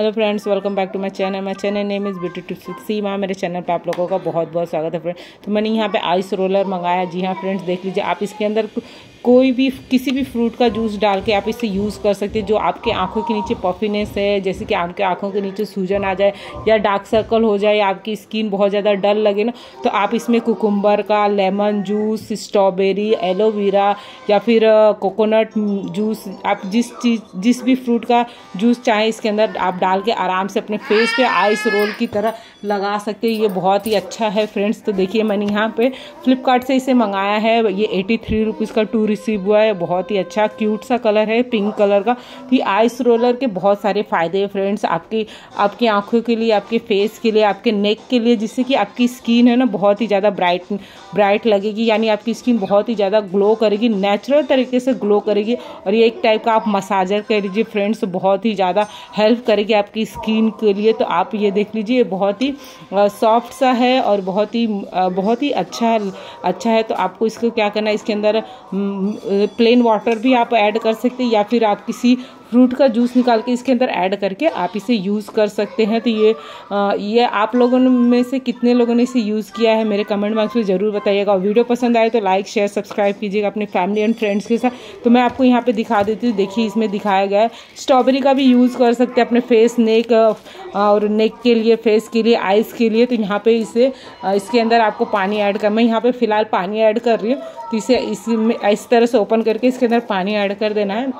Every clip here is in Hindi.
Hello friends welcome back to my channel my channel name is beauty to see माँ मेरे चैनल पे आप लोगों का बहुत बहुत स्वागत है फ्रेंड तो मैंने यहाँ पे आइस रोलर मंगाया। जी हाँ फ्रेंड्स देख लीजिए, आप इसके अंदर कोई भी, किसी भी फ्रूट का जूस डाल के आप इसे यूज़ कर सकते हैं, जो आपके आँखों के नीचे पफिनेस है, जैसे कि आपके आँखों के नीचे सूजन आ जाए, या डार्क सर्कल हो जाए, आपकी स्किन बहुत ज़्यादा डल लगे ना तो आप इसमें कुकुम्बर का लेमन जूस स्ट्रॉबेरी एलोवेरा या फिर कोकोनट जूस आप जिस चीज़, जिस भी फ्रूट का जूस चाहे इसके अंदर आप डाल के आराम से अपने फेस पे आइस रोल की तरह लगा सकते हैं। ये बहुत ही अच्छा है फ्रेंड्स तो देखिए मैंने यहाँ पे फ्लिपकार्ट से इसे मंगाया है, ये एटी थ्री रुपीज़ का टू रिसीव हुआ है, बहुत ही अच्छा क्यूट सा कलर है पिंक कलर का। ये आइस रोलर के बहुत सारे फ़ायदे हैं फ्रेंड्स आपकी आपकी आँखों के लिए, आपके फेस के लिए, आपके नेक के लिए, जिससे कि आपकी स्किन है ना, बहुत ही ज़्यादा ब्राइट ब्राइट लगेगी, यानी आपकी स्किन बहुत ही ज़्यादा ग्लो करेगी नेचुरल तरीके से ग्लो करेगी। और ये एक टाइप का आप मसाजर कर लीजिए फ्रेंड्स बहुत ही ज़्यादा हेल्प करेगी आपकी स्किन के लिए। तो आप ये देख लीजिए बहुत ही सॉफ्ट सा है और बहुत ही बहुत ही अच्छा अच्छा है। तो आपको इसको क्या करना है, इसके अंदर प्लेन वाटर भी आप ऐड कर सकते हैं या फिर आप किसी फ्रूट का जूस निकाल के इसके अंदर ऐड करके आप इसे यूज़ कर सकते हैं। तो ये आ, ये आप लोगों में से कितने लोगों ने इसे यूज़ किया है मेरे कमेंट बॉक्स में ज़रूर बताइएगा। और वीडियो पसंद आए तो लाइक शेयर सब्सक्राइब कीजिएगा अपने फैमिली एंड फ्रेंड्स के साथ। तो मैं आपको यहाँ पे दिखा देती हूँ। देखिए इसमें दिखाया गया है। स्ट्रॉबेरी का भी यूज़ कर सकते हैं अपने फेस नेक और नेक के लिए फेस के लिए आइस के लिए। तो यहाँ पर इसे इसके अंदर आपको पानी ऐड कर मैं यहाँ पर फ़िलहाल पानी ऐड कर रही हूँ। तो इसे इसमें इस तरह से ओपन करके इसके अंदर पानी ऐड कर देना है।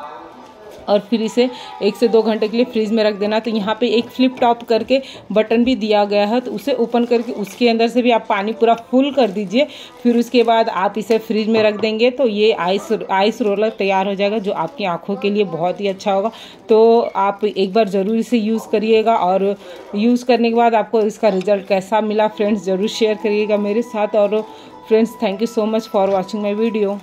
और फिर इसे एक से दो घंटे के लिए फ्रीज में रख देना तो यहाँ पे एक फ्लिप टॉप करके बटन भी दिया गया है। तो उसे ओपन करके उसके अंदर से भी आप पानी पूरा फुल कर दीजिए। फिर उसके बाद आप इसे फ्रिज में रख देंगे तो ये आइस आइस रोलर तैयार हो जाएगा, जो आपकी आँखों के लिए बहुत ही अच्छा होगा। तो आप एक बार ज़रूर इसे यूज़ करिएगा और यूज़ करने के बाद आपको इसका रिज़ल्ट कैसा मिला फ्रेंड्स ज़रूर शेयर करिएगा मेरे साथ। और friends thank you so much for watching my video